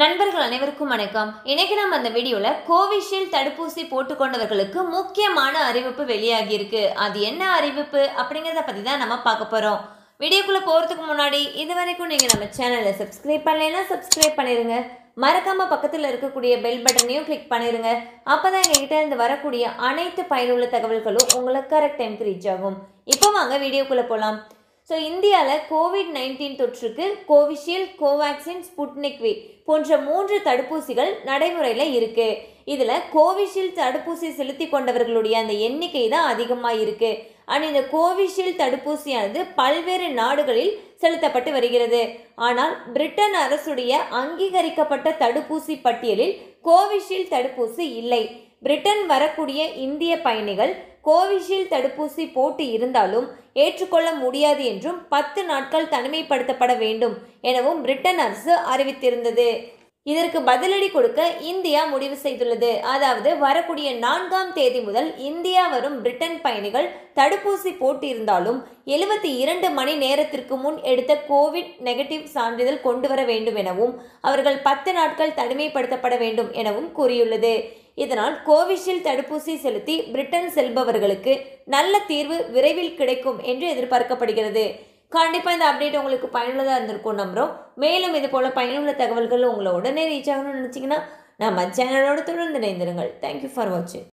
நண்பர்கள் அனைவருக்கும் வணக்கம். இன்னைக்கு நம்ம அந்த வீடியோல கோவிஷீல்டு தடுப்பூசி போட்டுக்கொண்டவர்களுக்கு முக்கியமான அறிவிப்பு வெளியாகி இருக்கு அது என்ன அறிவிப்பு அப்படிங்கிறத பத்தி தான் நம்ம பார்க்க போறோம். வீடியோக்குள்ள போறதுக்கு முன்னாடி இது வரைக்கும் நீங்க நம்ம சேனலை சப்ஸ்கிரைப் பண்ணலைன்னா சப்ஸ்கிரைப் பண்ணிருங்க. மறக்காம பக்கத்தில் இருக்கக்கூடிய பெல் பட்டனையும் கிளிக் பண்ணிருங்க. அப்பதான் எங்ககிட்ட இருந்து வரக்கூடிய அனைத்து பயனுள்ள தகவல்களும் உங்களுக்கு கரெக்ட் டைம்க்கு ரீச் ஆகும். இப்போ வாங்க வீடியோக்குள்ள போலாம். ஸோ இந்தியாவில் கோவிட் நைன்டீன் தொற்றுக்கு கோவிஷீல்டு கோவேக்சின் ஸ்புட்னிக் வி போன்ற மூன்று தடுப்பூசிகள் நடைமுறையில் இருக்கு. இதில் கோவிஷீல்டு தடுப்பூசி செலுத்தி கொண்டவர்களுடைய அந்த எண்ணிக்கை தான் அதிகமாக இருக்கு. அண்ட் இந்த கோவிஷீல்டு தடுப்பூசியானது பல்வேறு நாடுகளில் செலுத்தப்பட்டு வருகிறது. ஆனால் பிரிட்டன் அரசுடைய அங்கீகரிக்கப்பட்ட தடுப்பூசி பட்டியலில் கோவிஷீல்டு தடுப்பூசி இல்லை. பிரிட்டன் வரக்கூடிய இந்திய பயணிகள் கோவிஷீல்டு தடுப்பூசி போட்டு இருந்தாலும் ஏற்றுக்கொள்ள முடியாது என்றும் பத்து நாட்கள் தனிமைப்படுத்தப்பட வேண்டும் எனவும் பிரிட்டன் அரசு அறிவித்திருந்தது. இதற்கு பதிலடி கொடுக்க இந்தியா முடிவு செய்துள்ளது. அதாவது வரக்கூடிய நான்காம் தேதி முதல் இந்தியா வரும் பிரிட்டன் பயணிகள் தடுப்பூசி போட்டியிருந்தாலும் எழுபத்தி இரண்டு மணி நேரத்திற்கு முன் எடுத்த கோவிட் நெகட்டிவ் சான்றிதழ் கொண்டு வர வேண்டும் எனவும் அவர்கள் பத்து நாட்கள் தனிமைப்படுத்தப்பட வேண்டும் எனவும் கூறியுள்ளது. இதனால் கோவிஷீல்டு தடுப்பூசி செலுத்தி பிரிட்டன் செல்பவர்களுக்கு நல்ல தீர்வு விரைவில் கிடைக்கும் என்று எதிர்பார்க்கப்படுகிறது. கண்டிப்பாக இந்த அப்டேட் உங்களுக்கு பயனுள்ளதாக இருந்திருக்கும் நம்புகிறோம் மேலும் இது போல் பயனுள்ள தகவல்கள் உங்களை உடனே ரீச் ஆகணும்னு நினச்சிங்கன்னா நம்ம சேனலோட தொடர்ந்து இணைந்திருங்கள். தேங்க்யூ ஃபார் வாட்சிங்